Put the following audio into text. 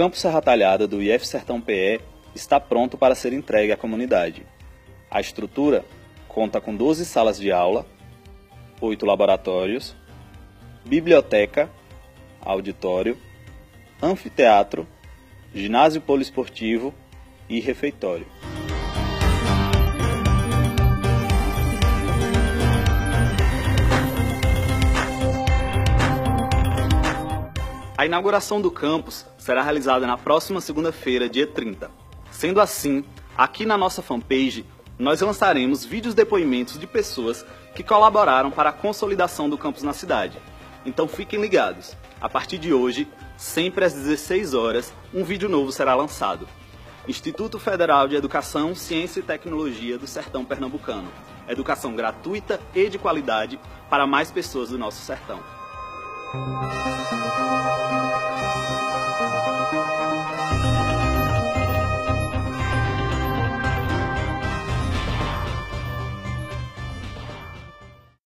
campo Serra Talhada do IF Sertão PE está pronto para ser entregue à comunidade. A estrutura conta com 12 salas de aula, 8 laboratórios, biblioteca, auditório, anfiteatro, ginásio poliesportivo e refeitório. A inauguração do campus será realizada na próxima segunda-feira, dia 30. Sendo assim, aqui na nossa fanpage, nós lançaremos vídeos depoimentos de pessoas que colaboraram para a consolidação do campus na cidade. Então fiquem ligados. A partir de hoje, sempre às 16 horas, um vídeo novo será lançado. Instituto Federal de Educação, Ciência e Tecnologia do Sertão Pernambucano. Educação gratuita e de qualidade para mais pessoas do nosso sertão.